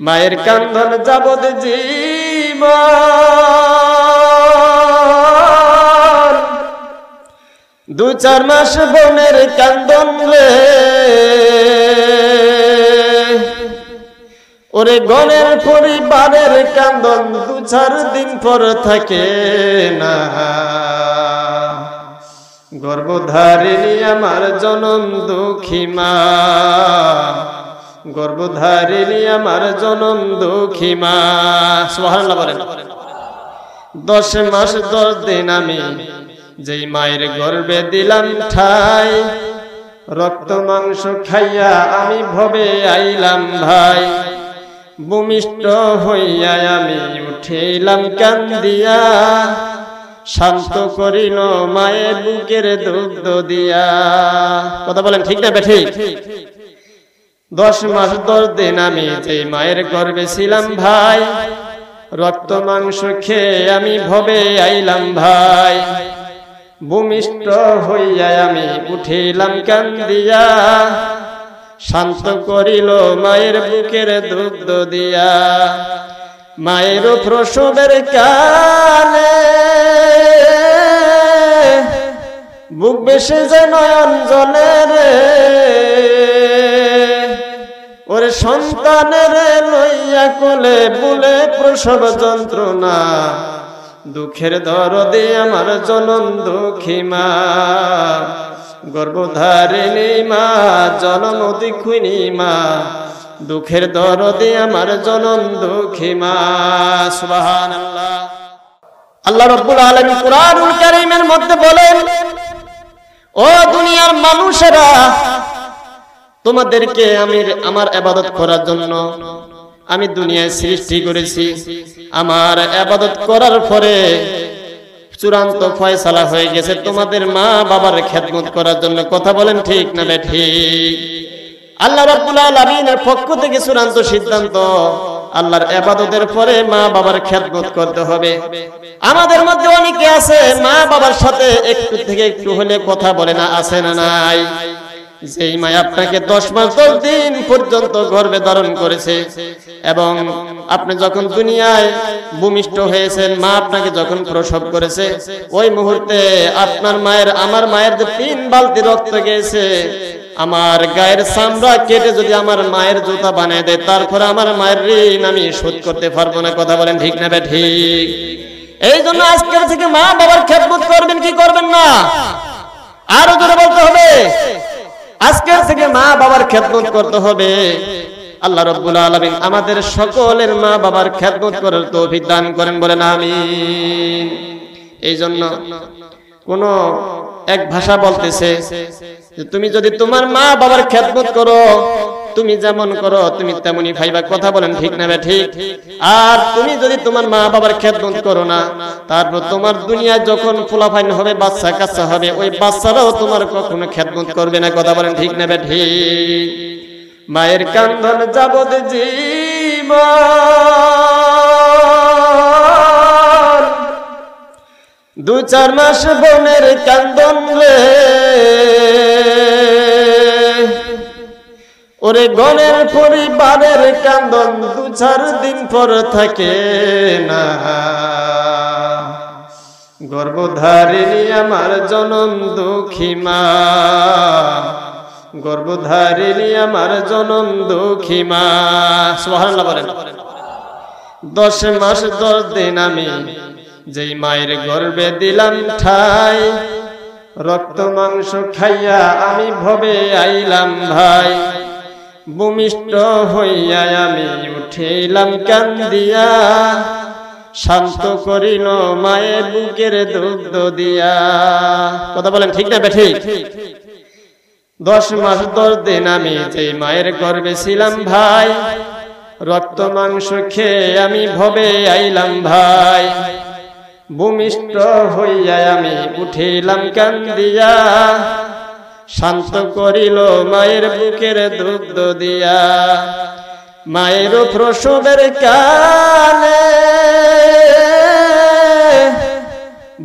মায়ের কান্দন যাবত জীব দু চার মাস বোনের কান্দন রে। ওরে গণের পরিবারের কান্দন দু চার দিন পর থাকে না। গর্ভধারিণী আমার জনম দুঃখী মা। গর্ভধারিণী আমার জনম দুঃখী মা। সুবহানাল্লাহ বলেন। দশ মাস দশ দিন আমি যেই মায়ের গর্বে দিলাম ঠাই, রক্ত মাংস খাইয়া আমি ভবে আইলাম ভাই। ভূমিষ্ঠ হইয়া আমি উঠিলাম কান্দিয়া, শান্ত করিল মায়ের বুকের দুগ্ধ দিয়া। কথা বলেন ঠিক না বেঠিক? দশ মাস দশ দিন আমি যে মায়ের গর্বে ছিলাম ভাই, রক্ত মাংস খেয়ে আমি ভবে আইলাম ভাই। ভূমিষ্ঠ হইয়া আমি উঠিলাম কান্দিয়া, শান্ত করিল মায়ের বুকের দুগ্ধ দিয়া। মায়ের প্রসবের কালে বুক বেশি যে নয়ন জলে রে ওরে সন্তানের লইয়া কোলে বলে প্রসব যন্ত্রণা, দুঃখের দরদে আমার জনম দুঃখী মা। গর্ভধারিণী মা, জনম দিখুনি মা, দুঃখের দরদে আমার জনম দুঃখী মা। সুবহানাল্লাহ। আল্লাহ রব্বুল আলামিন কুরআনুল কারীমের মধ্যে বলেন, ও দুনিয়ার মানুষেরা তোমাদেরকে আমি আমার আবাদত করার জন্য আমি দুনিয়ায় সৃষ্টি করেছি। আমার আবাদত করার পরে চূড়ান্ত ফয়সালা হয়ে গেছে। তোমাদের মা বাবার খেদমত করার জন্য কথা বলেন ঠিক না ঠিক। আল্লাহ রাব্বুল আলামিনের পক্ষ থেকে চূড়ান্ত সিদ্ধান্ত, আল্লাহর আবাদতের পরে মা বাবার খেদমত করতে হবে। আমাদের মধ্যে অনেকে আছে মা বাবার সাথে একটু থেকে একটু হলে কথা বলে না আছে না নাই। যেই মা আপনাকে দশ মাস, দশ দিন পর্যন্ত গর্ভে ধারণ করেছে এবং আপনি যখন দুনিয়ায় ভূমিষ্ঠ হয়েছেন, মা আপনাকে যখন প্রসব করেছে, ওই মুহূর্তে আপনার মায়ের, আমার মায়ের যে তিন বালতি রক্ত গেছে, আমার গায়ের চামড়া কেটে যদি আমার মায়ের জুতা বানিয়ে দেয়, তারপরে আমার মায়ের ঋণ আমি শোধ করতে পারব না। কথা বলেন ঠিক না ঠিক। এই জন্য আজকের থেকে মা বাবার খেদমত করবেন, কি করবেন না? আরও জোরে বলতে হবে। আজকের থেকে মা বাবার খেদমত করতে হবে। আল্লাহ রব্বুল আলামিন আমাদের সকলের মা বাবার খেদমত করার তৌফিক দান করেন বলেন আমি এই জন্য কোন এক ভাষা বলতেছে তুমি যদি তোমার মা বাবার খেদমত করো তুমি যেমন করো, তুমি তেমনই ভাইবা। কথা বলেন ঠিক না ঠিক? আর তুমি যদি তোমার মা বাবার খেদমত করো না, তারপর তোমার দুনিয়ায় যখন ফুলাফাইন হবে, বাচ্চা কাচ্চা হবে, ওই বাচ্চারাও তোমার কখনো খেদমত করবে না। কথা বলেন ঠিক না ঠিক? মায়ের কান্দন যাবত দু চার মাস বোনের কান্দন রে। ওরে গণের পরিবারের কান্দন দু চার দিন পর থাকে না। গর্ভধারিণী আমার জনম দুঃখী মা। গর্ভধারিণী আমার জনম দুঃখী মা। সুবহানাল্লাহ বলেন। দশ মাস দশ দিন আমি যেই মায়ের গর্বে দিলাম ঠাই, রক্ত মাংস খাইয়া আমি ভবে আইলাম ভাই। ভূমিষ্ঠ হইয়া আমি উঠিলাম কান্দিয়া, শান্ত করিল মায়ের বুকের দুগ্ধ দিয়া। কথা বলেন, ঠিক না বেঠিক দশ মাস দশ দিন আমি যে মায়ের গর্বে ছিলাম ভাই, রক্ত মাংস খেয়ে আমি ভবে আইলাম ভাই। ভূমিষ্ঠ হইয়া আমি উঠিলাম কান্দিয়া শান্ত করিল মায়ের বুকের দুগ্ধ দিয়া। মায়ের প্রসবের কালে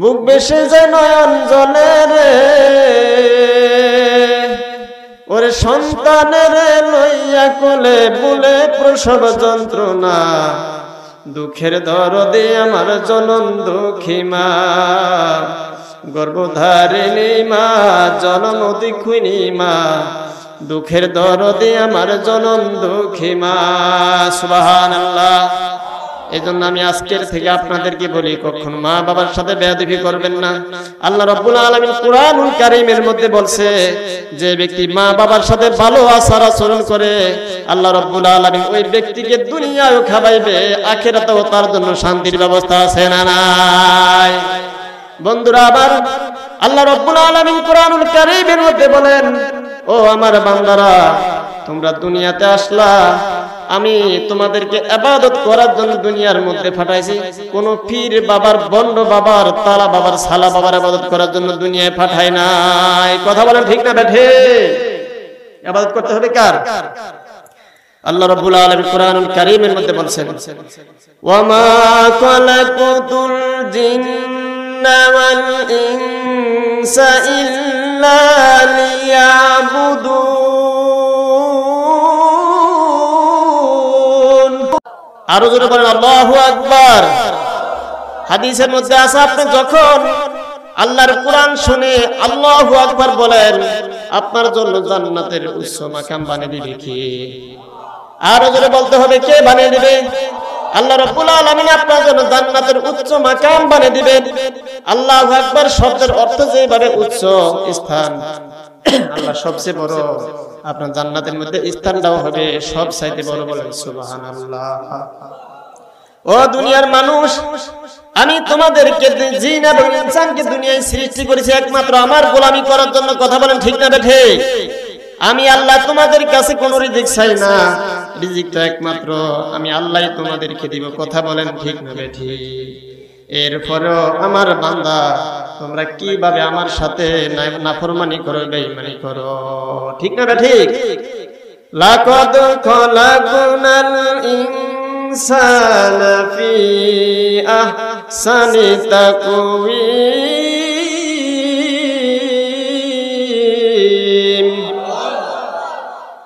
বুক বেশি যে নয়ন জলে রে। ওরে সন্তানের লইয়া কোলে বলে প্রসব যন্ত্রণা। দুঃখের দরদে আমার জনন দুঃখী মা। গর্ভধারিণী মা, জনম দিক্ষিণী মা, দুঃখের দরদে আমার জনম দুঃখী মা সুবাহান আল্লাহ এই জন্য আমি আজকের থেকে আপনাদেরকে বলি, কখন মা বাবার সাথে বেয়াদবি করবেন না। আল্লাহ রব্বুল আলমিন কোরআনুল কারিমের মধ্যে বলছে, যে ব্যক্তি মা বাবার সাথে ভালো আচার আচরণ করে, আল্লাহ রব্বুল আলমিন ওই ব্যক্তিকে দুনিয়াও খাবাইবে আখেরাতেও তার জন্য শান্তির ব্যবস্থা আছে না নাই? বন্ধুরা, আবার আল্লাহ রব্বুল আলমিন কোরআনুল কারিমের মধ্যে বলেন, ও আমার বান্দারা, তোমরা দুনিয়াতে আসলা, আমি তোমাদেরকে আবাদত করার জন্য দুনিয়ার মধ্যে পাঠাইছি। কোন পীর বাবার বন্ড বাবার, তালা বাবার সালা বাবার আবাদত করার জন্য দুনিয়ায় পাঠাই নাই। কথা বলেন ঠিক না বেঠে? আবাদত করতে হবে কার? আল্লাহ রাব্বুল আলামিন কোরআনুল কারীমের মধ্যে বলছেন ওয়ামা খালাকুতুল জিন্না ওয়াল ইনসা ইল্লা লিয়াবুদুন। আরও জোরে বলেন, আল্লাহু আকবার। হাদিসের মধ্যে আছে, আপনি যখন আল্লাহর কোরআন শুনে আল্লাহ আকবার বলেন, আপনার জন্য জান্নাতের উচ্চ মাকাম বানিয়ে দিবে কি? আরও জোরে বলতে হবে, কে বানিয়ে দিবে? আল্লাহ রাব্বুল আলামিন আপনার জন্য জান্নাতের উচ্চ মাকাম বানিয়ে দিবেন। আল্লাহু আকবার শব্দের অর্থ যেভাবে উচ্চ স্থান। আল্লাহ সবচেয়ে বড় আপনার জান্নাতের মধ্যে স্থানটাও হবে সব বড় বলেন সুবহানাল্লাহ। ও দুনিয়ার মানুষ আমি তোমাদেরকে জিন এবং ইনসানকে দুনিয়ায় সৃষ্টি করেছি একমাত্র আমার গোলামি করার জন্য কথা বলেন ঠিক না বেঠে আমি আল্লাহ তোমাদের কাছে কোনো রিজিক চাই না। রিজিকটা একমাত্র, আমি আল্লাহ তোমাদেরকে দিব। কথা বলেন ঠিক না বেঠি। এরপরেও আমার বান্দা, তোমরা কীভাবে আমার সাথে নাফরমানি করো, বেঈমানি করো? ঠিক না ঠিক লাকদ খলাকুনাল ইনসানা ফি আহসানি তাকওয়িম।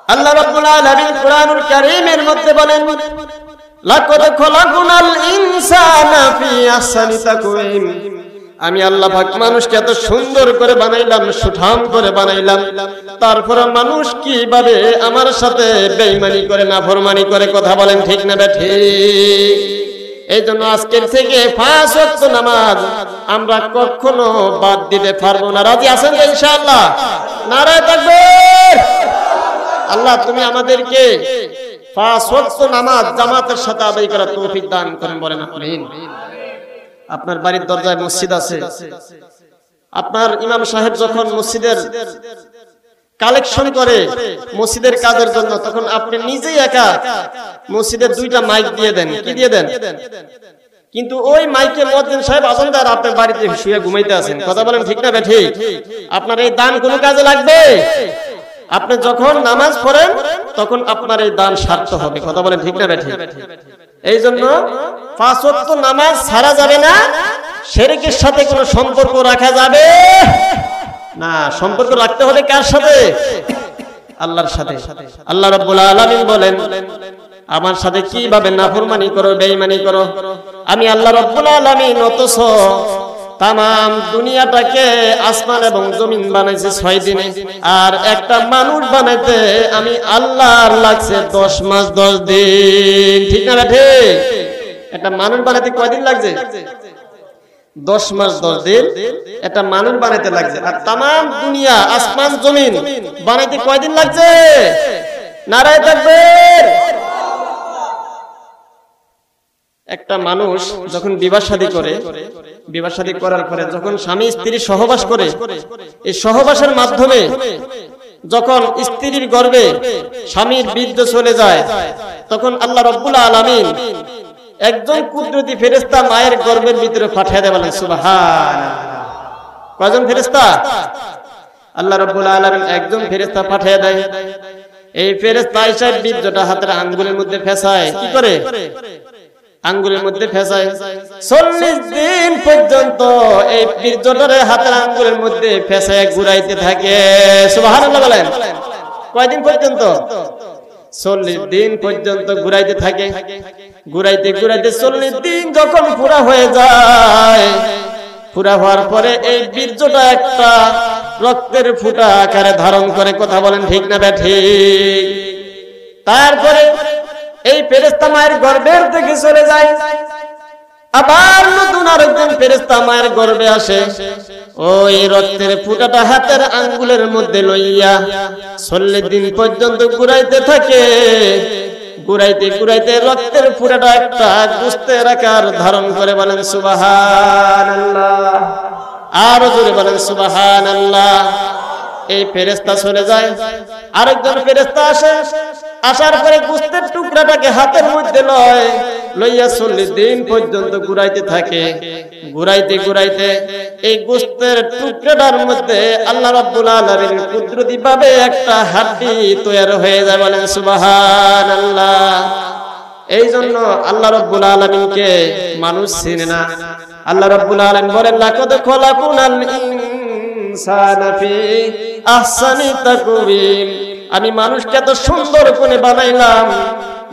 আল্লাহ রাব্বুল আলামিন কোরআনুল কারীমের মধ্যে বলেন, লাকদ খলাকুনাল ইনসানা ফি আহসানি তাকওয়িম। আমি আল্লাহ পাক মানুষকে এত সুন্দর করে বানাইলাম, সুঠাম করে বানাইলাম। তারপরে মানুষ কীভাবে আমার সাথে বেঈমানি করে, নাফরমানি করে কথা বলেন ঠিক না বেঠি এই জন্য আজকের থেকে ওয়াক্ত নামাজ আমরা কখনো বাদ দিতে পারব না। রাজি আছেন তো ইনশাআল্লাহ? নারায় তাকবীর! আল্লাহ, তুমি আমাদেরকে নামাজ জামাতের সাথে আদায় করার তৌফিক দান করেন, বলেন আপনার বাড়ির দরজায় মসজিদ আছে। আপনার ইমাম সাহেব যখন মসজিদের কালেকশন করে মসজিদের কাজের জন্য, তখন আপনি নিজেই একা মসজিদের দুইটা মাইক দিয়ে দেন। কি দিয়ে দেন? কিন্তু ওই মাইকে মসজিদ সাহেব আছেন তার আপনার বাড়িতে শুয়ে ঘুমাইতে আছেন। কথা বলেন ঠিক না বেঠি আপনার এই দান কোনো কাজে লাগবে? আপনি যখন নামাজ পড়েন, তখন আপনার এই দান সার্থক হবে। কথা বলেন ঠিক না বেঠি এই জন্য নামাজ ছাড়া যাবে না শেরেকের সাথে কোনো সম্পর্ক রাখা যাবে? না, সম্পর্ক রাখতে হবে কার সাথে? আল্লাহর সাথে। আল্লাহ রাব্বুল আলামিন বলেন, আমার সাথে কীভাবে নাফরমানি করো, বেঈমানি করো? আমি আল্লাহ রাব্বুল আলামিন অতস তাম দুনিয়াটাকে আসমান এবং জমিন বানাইছে ছয় দিনে। আর একটা মানুষ বানাইতে আমি আল্লাহর লাগছে দশ মাস দশ দিন। ঠিক না বেঠে একটা মানুষ বানাইতে কয়দিন লাগছে? দশ মাস দশ দিন। একটা মানুষ বানাইতে লাগছে। আর তাম দুনিয়া, আসমান, জমিন বানাইতে কয়দিন লাগছে? নারায় থাকবে একটা মানুষ যখন বিবাহ শাদী করে বিবাহ শাদী করার পরে যখন স্বামী স্ত্রী সহবাস করে এই সহবাসের মাধ্যমে যখন স্ত্রীর গর্ভে স্বামীর বীর্য চলে যায় তখন আল্লাহ রব্বুল আলামিন একজন কুদরতি ফেরেস্তা মায়ের গর্ভের ভিতরে পাঠিয়ে দেয় বলেন সুবাহান কয়জন ফেরেস্তা আল্লাহ রব্বুল আলামিন একজন ফেরেস্তা পাঠিয়ে দেয়। এই ফেরেস্তা এসে বীর্যটা হাতের আঙ্গুলের মধ্যে ফেসায়। কি করে? আঙ্গুলের মধ্যে ফেসায়। চল্লিশ দিন পর্যন্ত এই বীর্যটারে হাতের আঙ্গুলের মধ্যে ফেসায় ঘুরাইতে থাকে। সুবাহান বলেন। কয়দিন পর্যন্ত? চল্লিশ দিন পর্যন্ত ঘুরাইতে থাকে। ঘুরাইতে ঘুরাইতে চল্লিশ দিন যখন পুরা হয়ে যায়, পুরা হওয়ার পরে এই বীর্যটা একটা রক্তের ফুটা আকারে ধারণ করে। কথা বলেন ঠিক না ব্যাঠি তারপরে এই ফেরেস্তা মায়ের গর্ভের থেকে চলে যায়। আবার নতুন আরেকজন ফেরেস্তা মায়ের গর্বে আসে। ওই রক্তের ফুটাটা হাতের আঙ্গুলের মধ্যে লইয়া চল্লিশ দিন পর্যন্ত ঘুরাইতে থাকে। ঘুরাইতে ঘুরাইতে রক্তের ফুটাটা একটা গুস্তের আকার ধারণ করে বলেন সুবাহান আরও জোরে বলেন সুবাহান আল্লাহ এই ফেরেস্তা চলে যায়। আরেকজন ফেরেস্তা আসে। আসার পরে গুস্তের টুকরাটাকে হাতের মধ্যে লয়, লইয়া চল্লিশ দিন পর্যন্ত ঘুরাইতে থাকে। ঘুরাইতে ঘুরাইতে এই গুস্তের টুকরাটার মধ্যে আল্লাহ রাব্বুল আলামিন কুদরতি ভাবে একটা হাড্ডি তৈরি হয়ে যায় বলেন সুবহান আল্লাহ এই জন্য আল্লাহ রাব্বুল আলামিনকে মানুষ চিনে না। আল্লাহ রাব্বুল আলামিন বলেন, লাকাদ খলাকুনাল ইনসানা আমি মানুষকে এত সুন্দর করে বানাইলাম।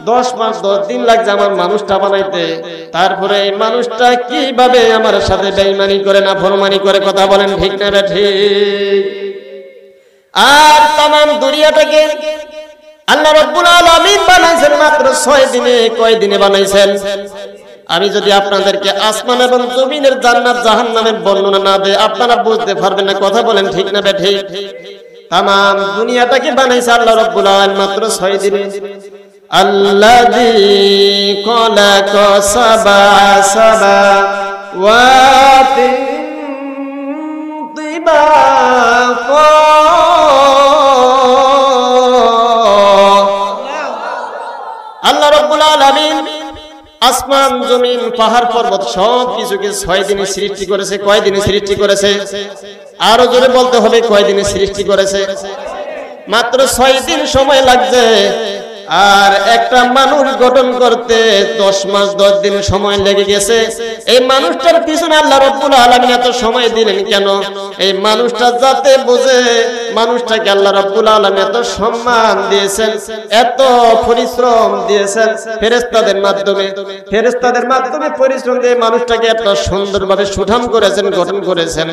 দশ মাস, দশ দিন লাগছে আমার মানুষটা বানাইতে। তারপরে এই মানুষটা কীভাবে আমার সাথে বেইমানি করে না ফরমানি করে কথা বলেন ঠিক না ঠিক? আর তাম দুনিয়াটাকে আল্লাহ রব্বুল আলামিন বানাইছেন মাত্র ছয় দিনে, কয় দিনে বানাইছেন? আমি যদি আপনাদেরকে আসমান এবং জমিনের জান্নাত জাহান নামের বর্ণনা না দেয় আপনারা বুঝতে পারবেন না, কথা বলেন ঠিক না বেঠে তাম দুনিয়াটাকে বানাইছে আল্লাহ রব্বুল আলামিন মাত্র ছয় দিনে। আল্লাযী খলাক সাবা সাবা ওয়াতিন তিবা ফা আসমান, জমিন, পাহাড়, পর্বত সব কিছুকে ছয় দিনে সৃষ্টি করেছে, কয় দিনে সৃষ্টি করেছে? আরও জোরে বলতে হবে, কয় দিনে সৃষ্টি করেছে? মাত্র ছয় দিন সময় লাগছে। আর একটা মানুষ গঠন করতে দশ মাস, দশ দিন সময় লেগে গেছে। এই মানুষটার পিছনে আল্লাহ রব্বুল আলমিন এত সময় দিলেন কেন? এই মানুষটা যাতে বোঝে, মানুষটাকে আল্লাহ রব্বুল আলম এত সম্মান দিয়েছেন, এত পরিশ্রম দিয়েছেন ফেরেস্তাদের মাধ্যমে। ফেরেস্তাদের মাধ্যমে পরিশ্রম দিয়ে মানুষটাকে এত সুন্দরভাবে সুঠাম করেছেন, গঠন করেছেন।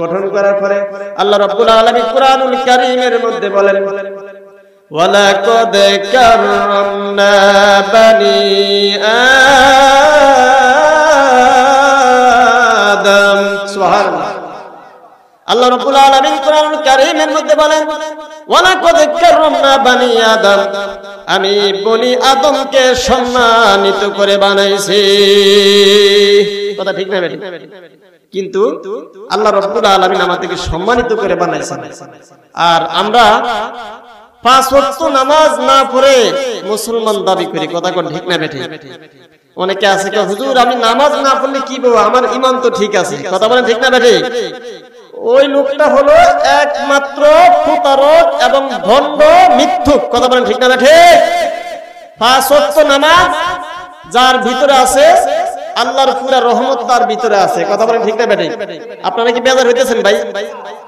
গঠন করার পরে আল্লাহ রব্বুল আলমী কোরআনুল কারিমের মধ্যে বলেন ولقد كرمنا بني آدم سبحان الله আল্লাহ রাব্বুল আলামিন কোরআনুল কারীমের মধ্যে বলেন ওয়ালাকাদ কাররামনা বানি আদম আমি বনি আদমকে সম্মানিত করে বানাইছি কথা ঠিক না বেটি কিন্তু আল্লাহ রাব্বুল আলামিন আমাদেরকে সম্মানিত করে বানাইছেন আর আমরা পাঁচ ওয়াক্ত নামাজ না পড়ে মুসলমান দাবি করি, কথা কোন ঠিক না বেঠে? অনেকে আছে হুজুর, আমি নামাজ না পড়লে কি বলব? আমার ইমান তো ঠিক আছে, কথা বলেন ঠিক না বেঠে? ওই লোকটা হলো একমাত্র প্রতারক এবং ভণ্ড মিথ্যুক, কথা বলেন ঠিক না বেঠে? পাঁচ ওয়াক্ত নামাজ, যার ভিতরে আছে আল্লাহর পুরা রহমত তার ভিতরে আছে। কথা বলেন ঠিক না আপনারা কি বেজার হইতেছেন ভাই?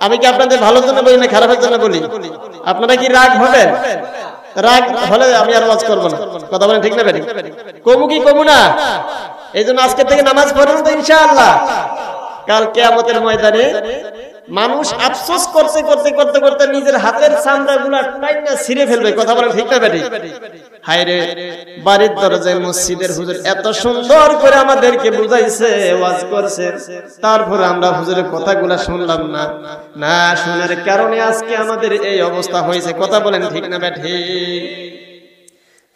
আমি কি আপনাদের ভালোর জন্য বলি না খারাপের জন্য বলি? আপনারা কি রাগ হবেন রাগ হলে আমি আর ওয়াজ করব না। কথা বলেন ঠিক না বেটি কমু কি কমু না? এই জন্য আজকে থেকে নামাজ পড়েন তো ইনশাআল্লাহ। কাল কেয়ামতের ময়দানে মানুষ আফসোস করতে করতে করতে করতে নিজের হাতের চামড়া গুলা টাইনা ছিঁড়ে ফেলবে। কথা বলেন ঠিক না বেটি? বাড়ির দরজায় মসজিদের হুজুর এত সুন্দর করে আমাদেরকে বুঝাইছে, ওয়াজ করছে। তারপরে আমরা হুজুরের কথাগুলা শুনলাম না। না শোনার কারণে আজকে আমাদের এই অবস্থা হয়েছে। কথা বলেন ঠিক না বেঠি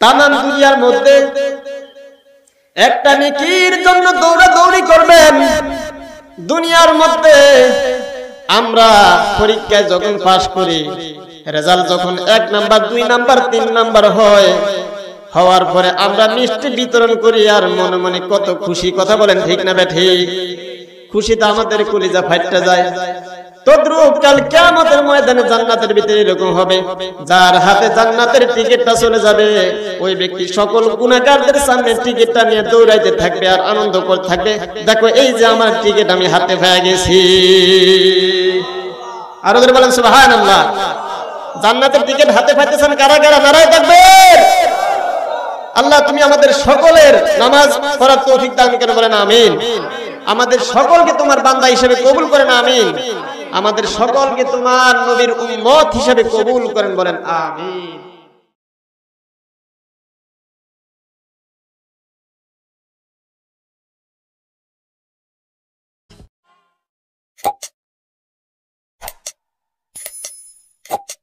তামাম দুনিয়ার মধ্যে একটা নেকির জন্য দৌড়াদৌড়ি করবেন। দুনিয়ার মধ্যে আমরা পরীক্ষায় যখন পাশ করি, রেজাল্ট যখন এক নাম্বার, দুই নাম্বার, তিন নাম্বার হয়, হওয়ার পরে আমরা মিষ্টি বিতরণ করি আর মনে মনে কত খুশি। কথা বলেন ঠিক না ঠিক? খুশিতে আমাদের কলিজা ফাইটটা যায়। তদ্রূপ কাল কিয়ামতের ময়দানে জান্নাতের ভিতরে এরকম হবে। যার হাতে জান্নাতের টিকিটটা চলে যাবে, ওই ব্যক্তি সকল গুনাহগারদের সামনে টিকিটটা নিয়ে দৌড়াইতে থাকবে আর আনন্দ করতে থাকবে। দেখো, এই যে আমার টিকিট আমি হাতে পেয়ে গেছি। আর ওদের বলেন, সুবহানাল্লাহ। জান্নাতের টিকিট হাতে পাইতেছেন কারা কারা? নারায় থাকবেন আল্লাহ, তুমি আমাদের সকলের নামাজ পড়ার তৌফিক দান করে বলেন, আমিন। আমাদের সকলকে তোমার বান্দা হিসেবে কবুল করেন আমিন। আমাদের সকলকে তোমার নবীর উম্মত হিসেবে কবুল করেন বলেন আমিন। you